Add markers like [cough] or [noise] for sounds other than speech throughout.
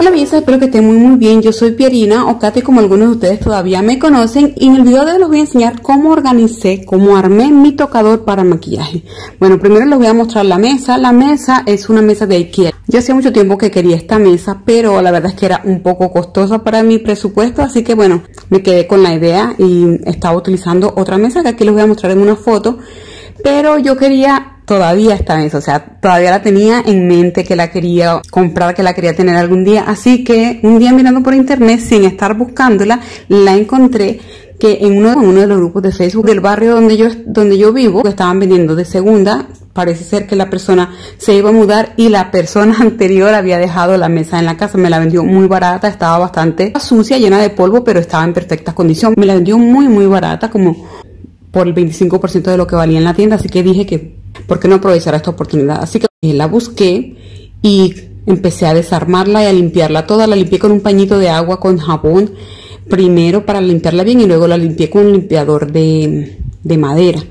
Hola belleza, espero que estén muy muy bien. Yo soy Pierina o Katy como algunos de ustedes todavía me conocen y en el video de hoy les voy a enseñar cómo organicé, cómo armé mi tocador para maquillaje. Bueno, primero les voy a mostrar la mesa. La mesa es una mesa de Ikea. Yo hacía mucho tiempo que quería esta mesa, pero la verdad es que era un poco costosa para mi presupuesto, así que bueno, me quedé con la idea y estaba utilizando otra mesa que aquí les voy a mostrar en una foto. Pero yo quería todavía esta mesa, o sea, todavía la tenía en mente que la quería comprar, que la quería tener algún día, así que un día mirando por internet sin estar buscándola, la encontré que en uno, uno de los grupos de Facebook del barrio donde yo, donde yo vivo, que estaban vendiendo de segunda, parece ser que la persona se iba a mudar y la persona [laughs] anterior había dejado la mesa en la casa, me la vendió muy barata, estaba bastante sucia, llena de polvo, pero estaba en perfectas condiciones, me la vendió muy muy barata, como por el 25% de lo que valía en la tienda, así que dije que ¿por qué no aprovechar esta oportunidad? Así que la busqué y empecé a desarmarla y a limpiarla toda, la limpié con un pañito de agua con jabón, primero para limpiarla bien y luego la limpié con un limpiador de, de madera.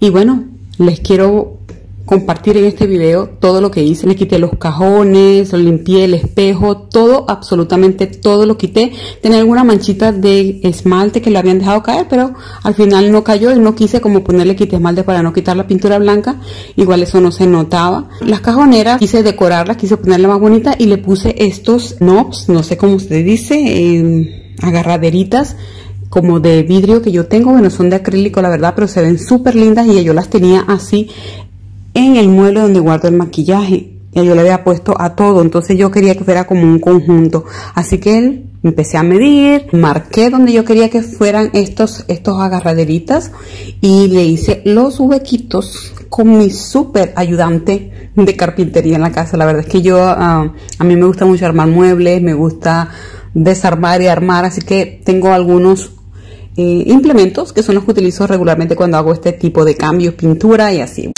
Y bueno, les quiero compartir en este video todo lo que hice. Le quité los cajones, limpié el espejo, todo, absolutamente todo lo quité. Tenía alguna manchita de esmalte que le habían dejado caer, pero al final no cayó y no quise como ponerle quité esmalte para no quitar la pintura blanca. Igual eso no se notaba. Las cajoneras quise decorarlas, quise ponerla más bonita y le puse estos knobs, no sé cómo se dice, agarraderitas como de vidrio que yo tengo, bueno, son de acrílico la verdad, pero se ven súper lindas y yo las tenía así en el mueble donde guardo el maquillaje. Ya yo le había puesto a todo, entonces yo quería que fuera como un conjunto. Así que él empecé a medir, marqué donde yo quería que fueran estos, estos agarraderitas y le hice los huequitos con mi súper ayudante de carpintería en la casa. La verdad es que yo, ah, a mí me gusta mucho armar muebles, me gusta desarmar y armar, así que tengo algunos eh, implementos que son los que utilizo regularmente cuando hago este tipo de cambios, pintura y así.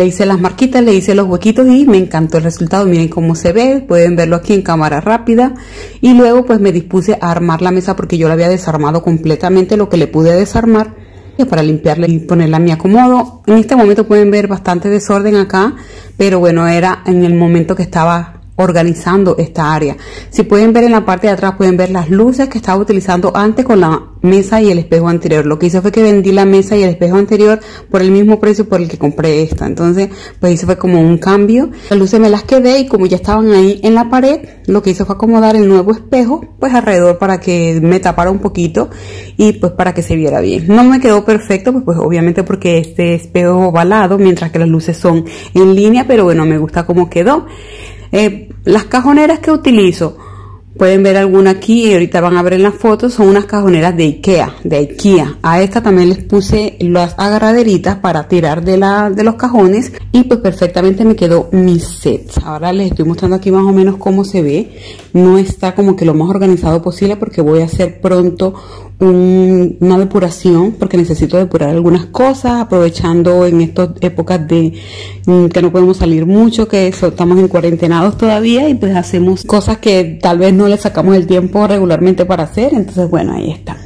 Le hice las marquitas, le hice los huequitos y me encantó el resultado. Miren cómo se ve, pueden verlo aquí en cámara rápida. Y luego pues me dispuse a armar la mesa porque yo la había desarmado completamente, lo que le pude desarmar para limpiarla y ponerla a mi acomodo. En este momento pueden ver bastante desorden acá, pero bueno, era en el momento que estaba organizando esta área. Si pueden ver en la parte de atrás, pueden ver las luces que estaba utilizando antes con la mesa y el espejo anterior. Lo que hice fue que vendí la mesa y el espejo anterior por el mismo precio por el que compré esta. Entonces, pues hice fue como un cambio. Las luces me las quedé y como ya estaban ahí en la pared, lo que hice fue acomodar el nuevo espejo, pues alrededor para que me tapara un poquito y pues para que se viera bien. No me quedó perfecto, pues, pues obviamente porque este espejo ovalado, mientras que las luces son en línea, pero bueno, me gusta cómo quedó. Eh, las cajoneras que utilizo, pueden ver alguna aquí y ahorita van a ver en las fotos, son unas cajoneras de Ikea, de Ikea. A esta también les puse las agarraderitas para tirar de, la, de los cajones y pues perfectamente me quedó mi set. Ahora les estoy mostrando aquí más o menos cómo se ve. No está como que lo más organizado posible porque voy a hacer pronto una depuración porque necesito depurar algunas cosas aprovechando en estas épocas de mm, que no podemos salir mucho que estamos en cuarentenados todavía y pues hacemos cosas que tal vez no le sacamos el tiempo regularmente para hacer entonces bueno ahí está.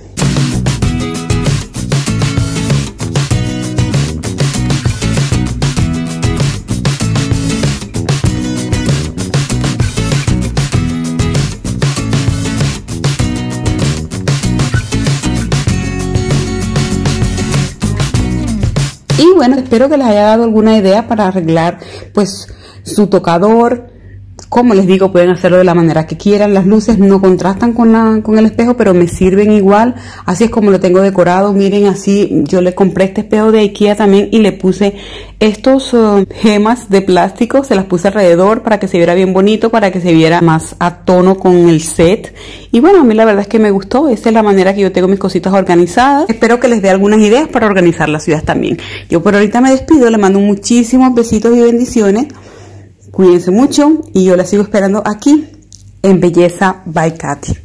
Y bueno, espero que les haya dado alguna idea para arreglar pues su tocador, Como les digo, pueden hacerlo de la manera que quieran. Las luces no contrastan con, la, con el espejo, pero me sirven igual. Así es como lo tengo decorado. Miren así, yo le compré este espejo de Ikea también y le puse estos uh, gemas de plástico. Se las puse alrededor para que se viera bien bonito, para que se viera más a tono con el set. Y bueno, a mí la verdad es que me gustó. Esa es la manera que yo tengo mis cositas organizadas. Espero que les dé algunas ideas para organizar la ciudad también. Yo por ahorita me despido. Le mando muchísimos besitos y bendiciones. Cuídense mucho y yo la sigo esperando aquí en Belleza by Katy.